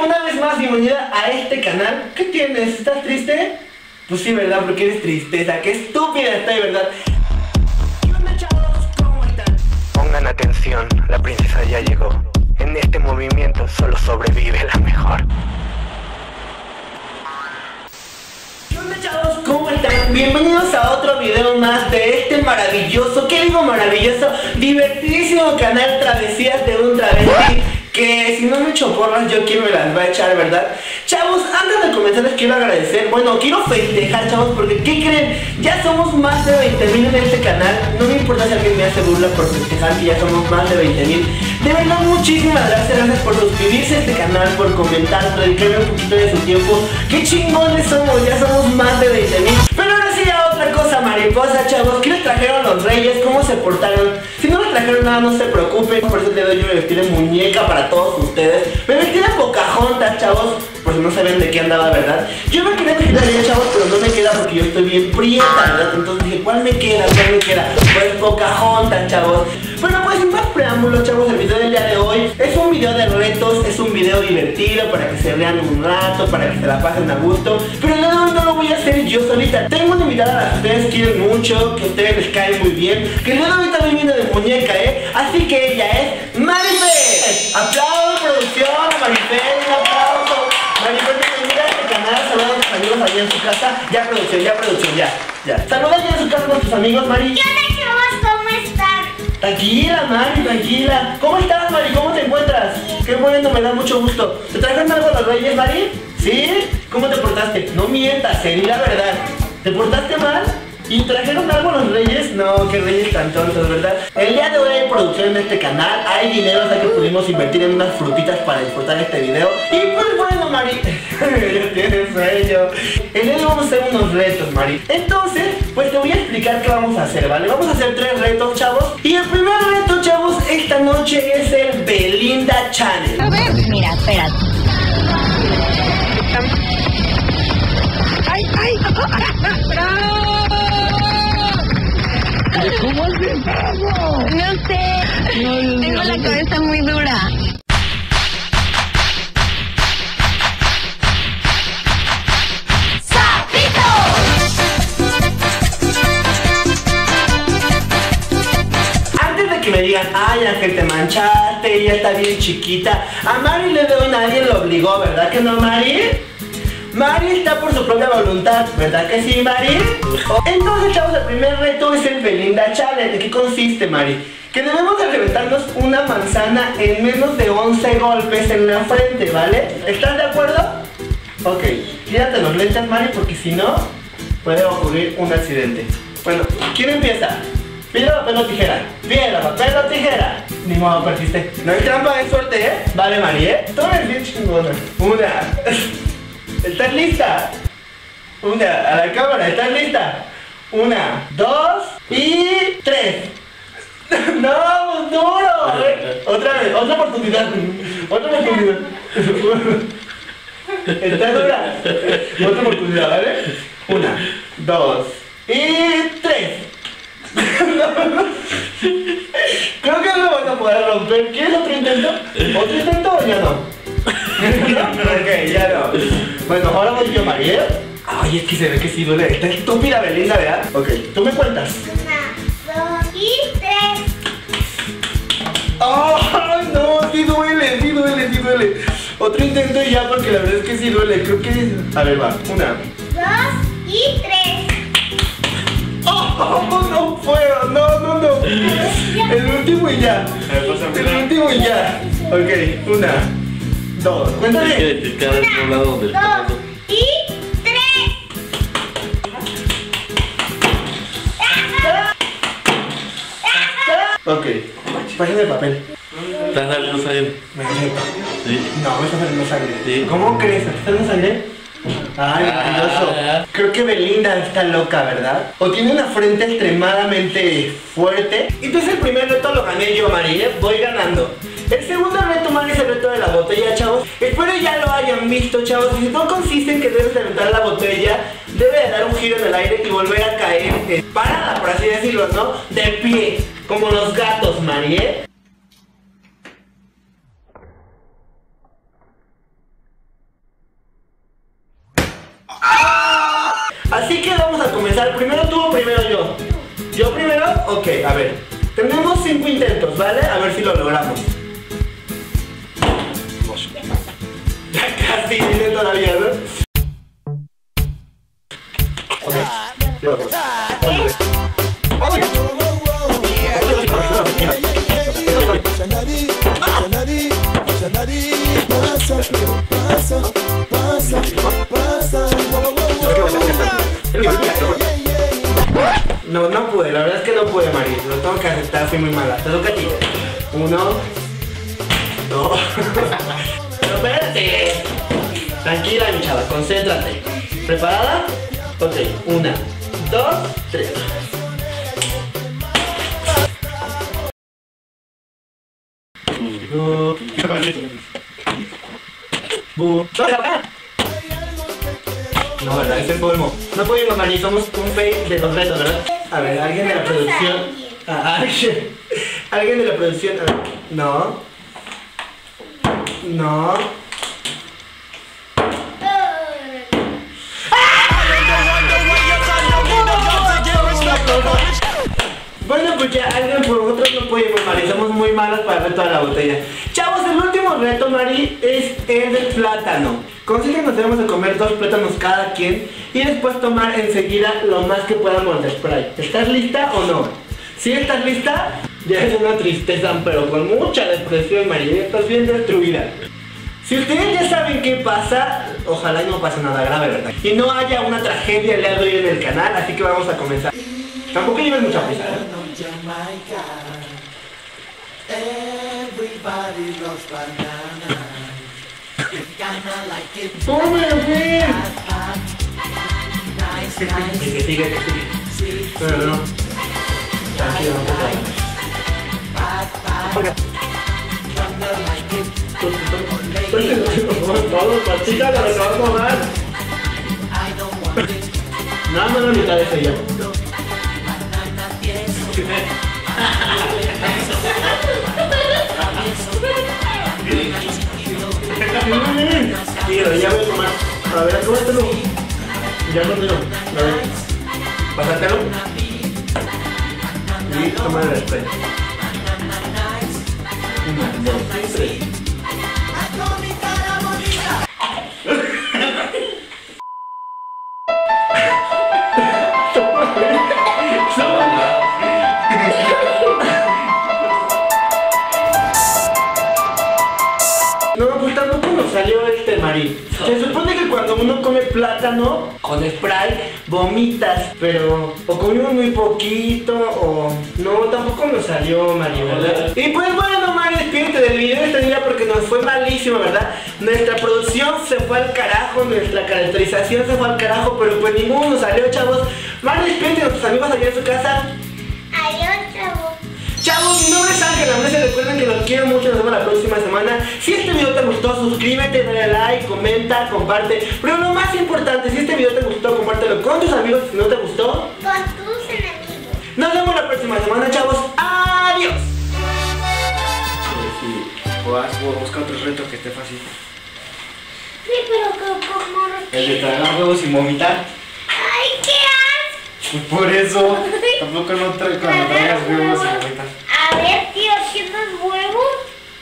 Una vez más bienvenida a este canal. ¿Qué tienes? ¿Estás triste? Pues sí, ¿verdad? Porque eres tristeza. ¡Qué estúpida estoy, verdad! ¿Qué onda, chavos? ¿Cómo están? Pongan atención, la princesa ya llegó. En este movimiento solo sobrevive la mejor. ¿Qué onda, chavos? ¿Cómo están? Bienvenidos a otro video más de este maravilloso, ¿qué digo maravilloso? Divertidísimo canal Travesías de un Travesti que si no me echo porras yo quién me las va a echar, ¿verdad? Chavos, antes de comenzar les quiero agradecer, bueno, quiero festejar, chavos, porque ¿qué creen? Ya somos más de 20 mil en este canal, no me importa si alguien me hace burla por festejar que ya somos más de 20 mil. De verdad, muchísimas gracias, gracias por suscribirse a este canal, por comentar, por dedicarme un poquito de su tiempo. ¡Qué chingones somos! Ya somos más de 20 mil. Pero ustedes. Me vestí de Pocahontas, chavos, si no saben de qué andaba, ¿verdad? Yo me quería de chavos, pero no me queda porque yo estoy bien prieta, ¿verdad? Entonces dije, ¿cuál me queda? ¿Cuál me queda? Pues Pocahontas, chavos. Bueno, pues sin más preámbulos, chavos, el video del día de hoy es un video de retos, es un video divertido para que se vean un rato, para que se la pasen a gusto. Pero hoy no lo voy a hacer yo solita. Tengo una invitada a la que ustedes quieren mucho, que ustedes les cae muy bien, que de hoy también viene de muñeca, ¿eh? Así que allá en su casa. Ya, producción, ya, producción, ya. Ya. Saluda allá en su casa con tus amigos, Mari. ¿Qué onda, chavos? ¿Cómo están? Tranquila, Mari, tranquila. ¿Cómo estás, Mari? ¿Cómo te encuentras? Qué bueno, me da mucho gusto. ¿Te trajeron algo los reyes, Mari? ¿Sí? ¿Cómo te portaste? No mientas, sería la verdad. ¿Te portaste mal? ¿Y trajeron algo los reyes? No, qué reyes tan tontos, ¿verdad? El día de hoy hay producción en este canal, hay dinero, o sea que pudimos invertir en unas frutitas para disfrutar este video. Y pues bueno, Mari, ya tienes sueño. El día de hoy vamos a hacer unos retos, Mari. Entonces, pues te voy a explicar qué vamos a hacer, ¿vale? Vamos a hacer tres retos, chavos. Y el primer reto, chavos, esta noche es el Belinda Channel. A ver. Mira, espérate. ¡Ay, ay! ¿Cómo haces eso? No sé. Tengo la cabeza muy dura. Antes de que me digan, ay Ángel, te manchaste, ella está bien chiquita. A Mari le doy, nadie lo obligó, ¿verdad que no, Mari? Mari está por su propia voluntad, ¿verdad que sí, Mari? Entonces, chavos, el primer reto es el Belinda Challenge. ¿De qué consiste, Mari? Que debemos de reventarnos una manzana en menos de 11 golpes en la frente, ¿vale? ¿Estás de acuerdo? Ok, quédate los lentes, Mari, porque si no, puede ocurrir un accidente. Bueno, ¿quién empieza? Piedra, papel o tijera. Piedra, papel o tijera. Ni modo, perdiste. No hay trampa de suerte, ¿eh? Vale, Mari, ¿eh? Tú eres bien chingona. Una. ¿Estás lista? Una. A la cámara, ¿estás lista? Una, dos y tres. No, duro. Otra vez, otra oportunidad. Otra oportunidad. Está dura. Otra oportunidad, ¿vale? Una, dos y tres. Creo que no lo van a poder romper. ¿Quieres otro intento? ¿Otro intento o ya no? ¿No? Ok, ya no. Bueno, ahora voy yo, María. Ay, es que se ve que sí duele. Está estúpida Belinda, ¿verdad? Ok, tú me cuentas. Una, dos y tres. ¡Ay, no! Sí duele, sí duele, sí duele. Otro intento y ya, porque la verdad es que sí duele. Creo que... A ver, va. Una. Dos y tres. ¡Oh, no puedo! ¡No, no, no! El último y ya. El último y ya. Ok, una, dos. Cuéntame. que cada vez un lado del Dos y tres. Ok, página de papel. Estás saliendo sangre. Me. Sí. No, me está saliendo sangre. Sí. ¿Cómo crees? ¿Te está saliendo sangre? Ay, maravilloso. Ah. Creo que Belinda está loca, ¿verdad? O tiene una frente extremadamente fuerte. Entonces el primer reto lo gané yo, María. Voy ganando. El segundo reto, man, es el reto de la botella, chavos. Espero ya lo hayan visto, chavos. Y no consiste en que debes aventar la botella, debe de dar un giro en el aire y volver a caer parada, por así decirlo, ¿no? De pie, como los gatos, man, ¿eh? Así que vamos a comenzar. Primero tú o primero yo. ¿Yo primero? Ok, a ver. Tenemos cinco intentos, ¿vale? A ver si lo logramos. Casi dice todavía, ¿no? Ok. No, no pude, la verdad es que no pude, Mari. Lo tengo que aceptar, soy muy mala. Te toca a ti. Uno. Dos. Pero espérate. Tranquila, mi chava, concéntrate. ¿Preparada? Ok, una, dos, tres. No, ¿verdad? Es el colmo. No pudimos, Mari, somos un fake de los retos, ¿verdad? A ver, alguien de la producción. Ah, alguien. De la producción. No. No. Ya alguien por nosotros no Mari. Somos muy malos para ver toda la botella. Chavos, el último reto, Mari, es el del plátano. Consiste que nos debemos de comer dos plátanos cada quien y después tomar enseguida lo más que podamos de spray. ¿Estás lista o no? Si estás lista, ya es una tristeza, pero con mucha depresión, Mari. Estás bien destruida. Si ustedes ya saben qué pasa, ojalá y no pase nada grave, ¿verdad? Y no haya una tragedia el día de hoy en el canal, así que vamos a comenzar. Tampoco lleves mucha prisa, ¿eh? ¡Tome, bien! Que sigue, que sigue. Pero no. Tranquilo, no pasa nada. Todo, partida la dar. Nada más la mitad de ese ya. Tío, ya voy a tomar. A ver, cómetelo. Ya tengo. A ver. Pásatelo. Y toma el spray. Una, dos, tres. No, pues tampoco Se supone que cuando uno come plátano con spray, vomitas, pero o comimos muy poquito o no, tampoco nos salió Mari, ¿verdad? Y pues bueno, Mari, despídete del video este día porque nos fue malísimo, ¿verdad? Nuestra producción se fue al carajo, nuestra caracterización se fue al carajo, pero pues ninguno nos salió, chavos. Mari, despídete de nuestros amigos allá en su casa. Mi nombre es Ángel Ambrose, recuerden que los quiero mucho, nos vemos la próxima semana. Si este video te gustó, suscríbete, dale like, comenta, comparte. Pero lo más importante, si este video te gustó, compártelo con tus amigos. Si no te gustó, Con tus enemigos. nos vemos la próxima semana, chavos. Adiós. Sí, o haz- o busca otro reto que esté fácil. Sí, pero. El de tragar huevos y vomitar. ¡Ay, qué asco! Por eso, tampoco no tra cuando traigas huevos y vomitas.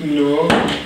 No.